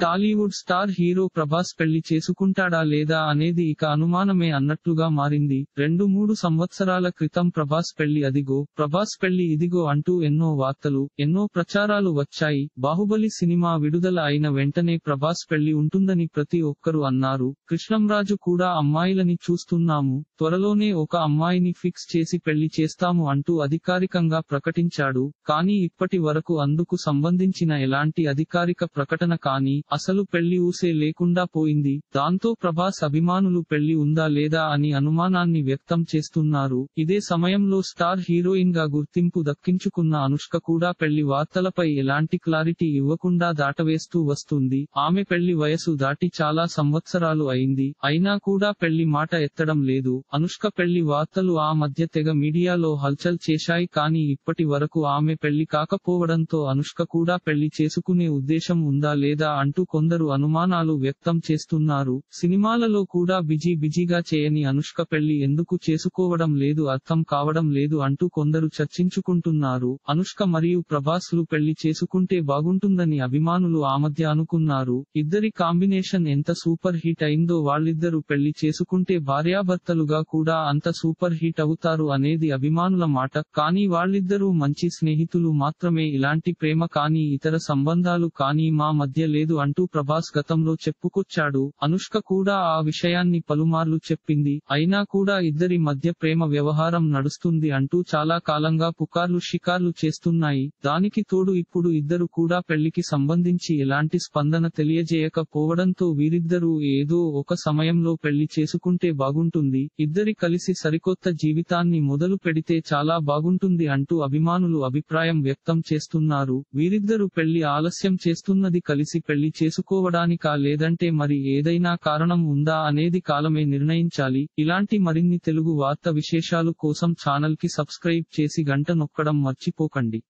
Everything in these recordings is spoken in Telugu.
టాలీవుడ్ స్టార్ హీరో ప్రభాస్ పెళ్ళి చేసుకుంటాడా లేదా అనేది ఇక అనుమానమే అన్నట్లుగా మారింది. రెండు మూడు సంవత్సరాల క్రితం ప్రభాస్ పెళ్ళి అదిగో ప్రభాస్ పెళ్ళి ఇదిగో అంటూ ఎన్నో వార్తలు ఎన్నో ప్రచారాలు వచ్చాయి. బాహుబలి సినిమా విడుదల అయిన వెంటనే ప్రభాస్ పెళ్ళి ఉంటుందని ప్రతి ఒక్కరు అన్నారు. కృష్ణంరాజు కూడా అమ్మాయిలని చూస్తున్నాము త్వరలోనే ఒక అమ్మాయిని ఫిక్స్ చేసి పెళ్ళి చేస్తాము అంటూ అధికారికంగా ప్రకటించాడు. కానీ ఇప్పటి వరకు అందుకు సంబంధించిన ఎలాంటి అధికారిక ప్రకటన కానీ అసలు పెళ్ళి ఊసే లేకుండా పోయింది. దాంతో ప్రభాస్ అభిమానులు పెళ్ళి ఉందా లేదా అని అనుమానాన్ని వ్యక్తం చేస్తున్నారు. ఇదే సమయంలో స్టార్ హీరోయిన్గా గుర్తింపు దక్కించుకున్న అనుష్క కూడా పెళ్ళి వార్తలపై ఎలాంటి క్లారిటీ ఇవ్వకుండా దాటవేస్తూ వస్తుంది. ఆమె పెళ్ళి వయసు దాటి చాలా సంవత్సరాలు అయింది. అయినా కూడా పెళ్ళి మాట ఎత్తడం లేదు. అనుష్క పెళ్ళి వార్తలు ఆ మధ్య తెగ మీడియాలో హల్చల్ చేశాయి కానీ ఇప్పటి వరకు ఆమె పెళ్ళి కాకపోవడంతో అనుష్క కూడా పెళ్ళి చేసుకునే ఉద్దేశం ఉందా లేదా అంటూ కొందరు అనుమానాలు వ్యక్తం చేస్తున్నారు. సినిమాలలో కూడా బిజీ బిజీగా చేయని అనుష్క పెళ్ళి ఎందుకు చేసుకోవడం లేదు అర్థం కావడం లేదు అంటూ కొందరు చర్చించుకుంటున్నారు. అనుష్క మరియు ప్రభాస్లు పెళ్ళి చేసుకుంటే బాగుంటుందని అభిమానులు ఆ మధ్య అనుకున్నారు. ఇద్దరి కాంబినేషన్ ఎంత సూపర్ హిట్ అయిందో వాళ్ళిద్దరూ పెళ్ళి చేసుకుంటే భార్యాభర్తలుగా కూడా అంత సూపర్ హిట్ అవుతారు అనేది అభిమానుల మాట. కానీ వాళ్ళిద్దరూ మంచి స్నేహితులు మాత్రమే. ఇలాంటి ప్రేమ కానీ ఇతర సంబంధాలు కానీ మా మధ్య లేదు అంటూ ప్రభాస్ గతంలో చెప్పుకొచ్చాడు. అనుష్క కూడా ఆ విషయాన్ని పలుమార్లు చెప్పింది. అయినా కూడా ఇద్దరి మధ్య ప్రేమ వ్యవహారం నడుస్తుంది అంటూ చాలా కాలంగా పుకార్లు షికార్లు చేస్తున్నాయి. దానికి తోడు ఇప్పుడు ఇద్దరు కూడా పెళ్ళికి సంబంధించి ఎలాంటి స్పందన తెలియజేయకపోవడంతో వీరిద్దరూ ఏదో ఒక సమయంలో పెళ్ళి చేసుకుంటే బాగుంటుంది. ఇద్దరి కలిసి సరికొత్త జీవితాన్ని మొదలు పెడితే చాలా బాగుంటుంది అంటూ అభిమానులు అభిప్రాయం వ్యక్తం చేస్తున్నారు. వీరిద్దరూ పెళ్ళి ఆలస్యం చేస్తున్నది కలిసి పెళ్ళి చేసుకోవడానికా లేదంటే మరి ఏదైనా కారణం ఉందా అనేది కాలమే నిర్ణయించాలి. ఇలాంటి మరిన్ని తెలుగు వార్త విశేషాలు కోసం ఛానల్కి సబ్స్క్రైబ్ చేసి గంట నొక్కడం మర్చిపోకండి.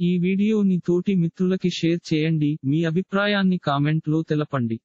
ఈ వీడియోని తోటి మిత్రులకి షేర్ చేయండి. మీ అభిప్రాయాన్ని కామెంట్లో తెలపండి.